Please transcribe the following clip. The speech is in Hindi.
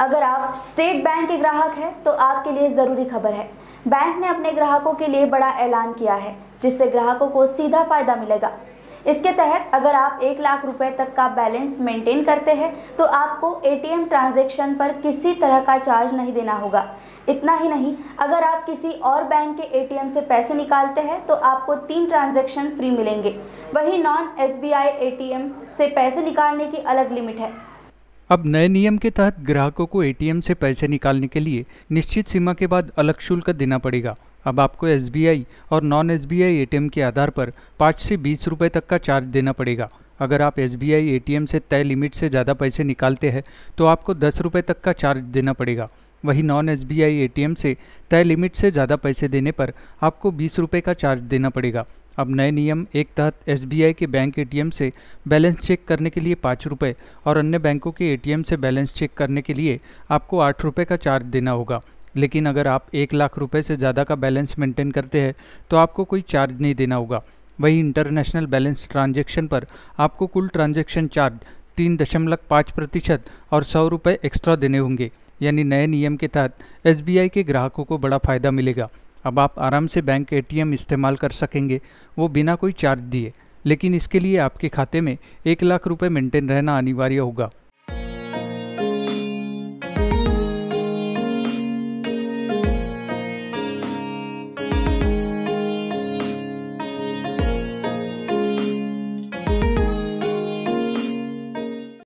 अगर आप स्टेट बैंक के ग्राहक हैं तो आपके लिए ज़रूरी खबर है। बैंक ने अपने ग्राहकों के लिए बड़ा ऐलान किया है, जिससे ग्राहकों को सीधा फ़ायदा मिलेगा। इसके तहत, अगर आप एक लाख रुपए तक का बैलेंस मेंटेन करते हैं तो आपको एटीएम ट्रांजैक्शन पर किसी तरह का चार्ज नहीं देना होगा। इतना ही नहीं, अगर आप किसी और बैंक के एटीएम से पैसे निकालते हैं तो आपको तीन ट्रांजैक्शन फ्री मिलेंगे। वहीं नॉन एसबीआई एटीएम से पैसे निकालने की अलग लिमिट है। अब नए नियम के तहत ग्राहकों को एटीएम से पैसे निकालने के लिए निश्चित सीमा के बाद अलग शुल्क देना पड़ेगा। अब आपको SBI और नॉन एस बी के आधार पर पाँच से बीस रुपये तक का चार्ज देना पड़ेगा। अगर आप एस बी से तय लिमिट से ज़्यादा पैसे निकालते हैं तो आपको दस रुपये तक का चार्ज देना पड़ेगा। वहीं नॉन एस बी से तय लिमिट से ज़्यादा पैसे देने पर आपको बीस रुपये का चार्ज देना पड़ेगा। अब नए नियम एक तहत SBI के बैंक एटीएम से बैलेंस चेक करने के लिए पाँच रुपये और अन्य बैंकों के एटीएम से बैलेंस चेक करने के लिए आपको आठ रुपये का चार्ज देना होगा। लेकिन अगर आप एक लाख रुपए से ज़्यादा का बैलेंस मेंटेन करते हैं तो आपको कोई चार्ज नहीं देना होगा। वही इंटरनेशनल बैलेंस ट्रांजेक्शन पर आपको कुल ट्रांजेक्शन चार्ज तीन दशमलव पाँच प्रतिशत और सौ रुपये एक्स्ट्रा देने होंगे। यानी नए नियम के तहत एसबीआई के ग्राहकों को बड़ा फ़ायदा मिलेगा। अब आप आराम से बैंक एटीएम इस्तेमाल कर सकेंगे, वो बिना कोई चार्ज दिए। लेकिन इसके लिए आपके खाते में एक लाख रुपए मेंटेन रहना अनिवार्य होगा।